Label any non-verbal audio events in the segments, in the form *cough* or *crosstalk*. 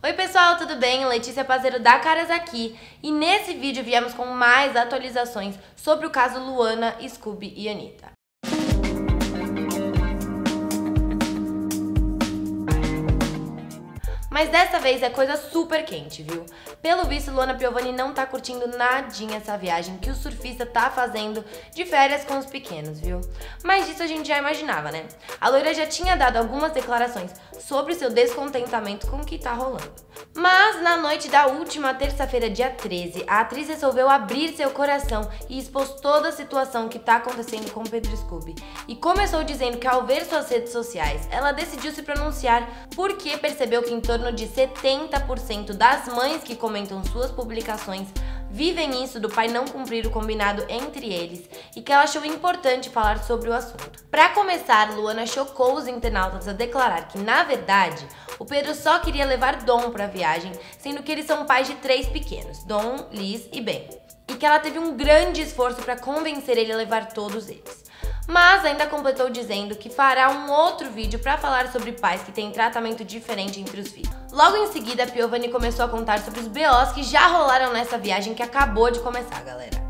Oi pessoal, tudo bem? Letícia Pazeiro da Caras aqui e nesse vídeo viemos com mais atualizações sobre o caso Luana, Scooby e Anitta. Mas dessa vez é coisa super quente, viu? Pelo visto, Luana Piovani não tá curtindo nadinha essa viagem que o surfista tá fazendo de férias com os pequenos, viu? Mas disso a gente já imaginava, né? A loira já tinha dado algumas declarações sobre seu descontentamento com o que tá rolando. Mas na noite da última terça-feira, dia 13, a atriz resolveu abrir seu coração e expôs toda a situação que tá acontecendo com Pedro Scooby. E começou dizendo que ao ver suas redes sociais, ela decidiu se pronunciar porque percebeu que em torno de 70% das mães que comentam suas publicações vivem isso do pai não cumprir o combinado entre eles e que ela achou importante falar sobre o assunto. Para começar, Luana chocou os internautas a declarar que, na verdade, o Pedro só queria levar Dom para a viagem, sendo que eles são pais de três pequenos, Dom, Liz e Ben, e que ela teve um grande esforço para convencer ele a levar todos eles mas ainda completou dizendo que fará um outro vídeo para falar sobre pais que têm tratamento diferente entre os filhos. Logo em seguida, a Piovani começou a contar sobre os BOs que já rolaram nessa viagem que acabou de começar, galera.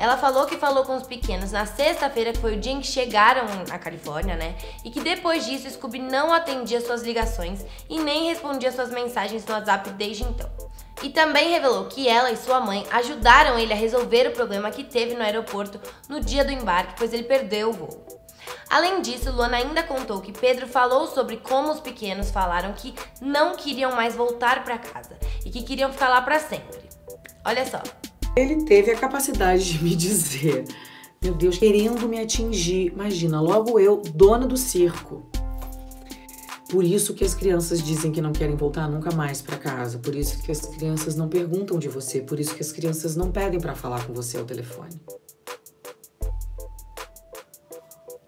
Ela falou que falou com os pequenos na sexta-feira, que foi o dia em que chegaram na Califórnia, né? E que depois disso, Scooby não atendia suas ligações e nem respondia suas mensagens no WhatsApp desde então. E também revelou que ela e sua mãe ajudaram ele a resolver o problema que teve no aeroporto no dia do embarque, pois ele perdeu o voo. Além disso, Luana ainda contou que Pedro falou sobre como os pequenos falaram que não queriam mais voltar para casa e que queriam ficar lá para sempre. Olha só. Ele teve a capacidade de me *laughs* dizer, meu Deus, querendo me atingir. Imagina, logo eu, dona do circo, por isso que as crianças dizem que não querem voltar nunca mais para casa. Por isso que as crianças não perguntam de você. Por isso que as crianças não pedem para falar com você ao telefone.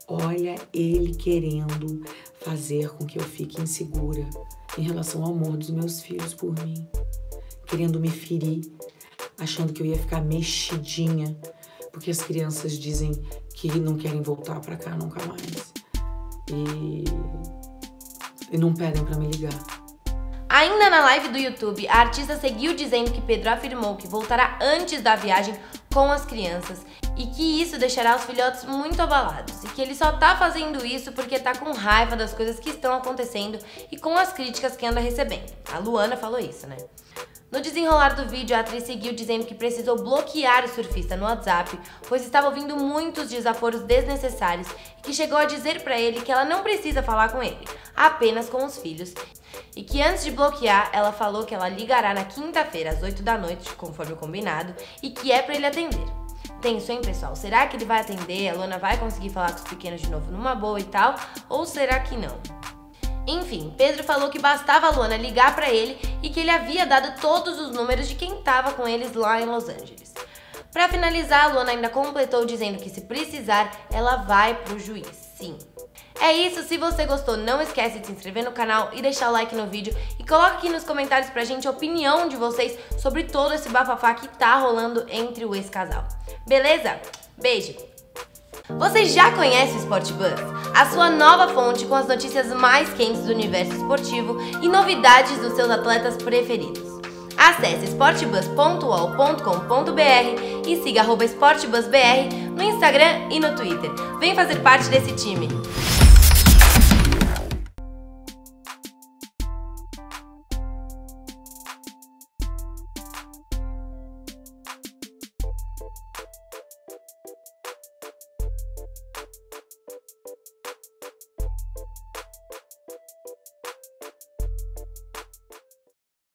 Olha ele querendo fazer com que eu fique insegura em relação ao amor dos meus filhos por mim, querendo me ferir, achando que eu ia ficar mexidinha, porque as crianças dizem que não querem voltar para cá nunca mais. E e não pedem para me ligar. Ainda na live do YouTube, a artista seguiu dizendo que Pedro afirmou que voltará antes da viagem com as crianças e que isso deixará os filhotes muito abalados e que ele só tá fazendo isso porque tá com raiva das coisas que estão acontecendo e com as críticas que anda recebendo. A Luana falou isso, né? No desenrolar do vídeo, a atriz seguiu dizendo que precisou bloquear o surfista no WhatsApp, pois estava ouvindo muitos desaforos desnecessários e que chegou a dizer para ele que ela não precisa falar com ele, apenas com os filhos. E que antes de bloquear, ela falou que ela ligará na quinta-feira às 8 da noite, conforme combinado, e que é para ele atender. Tenso, hein, pessoal? Será que ele vai atender? A Luna vai conseguir falar com os pequenos de novo numa boa e tal? Ou será que não? Enfim, Pedro falou que bastava a Luana ligar para ele e que ele havia dado todos os números de quem estava com eles lá em Los Angeles. Para finalizar, a Luana ainda completou dizendo que se precisar, ela vai pro juiz. Sim. É isso, se você gostou, não esquece de se inscrever no canal e deixar o like no vídeo e coloca aqui nos comentários pra gente a opinião de vocês sobre todo esse bafafá que tá rolando entre o ex-casal. Beleza? Beijo! Você já conhece o Sport Bus? A sua nova fonte com as notícias mais quentes do universo esportivo e novidades dos seus atletas preferidos. Acesse sportbus.uol.com.br e siga sportbusbr no Instagram e no Twitter. Vem fazer parte desse time!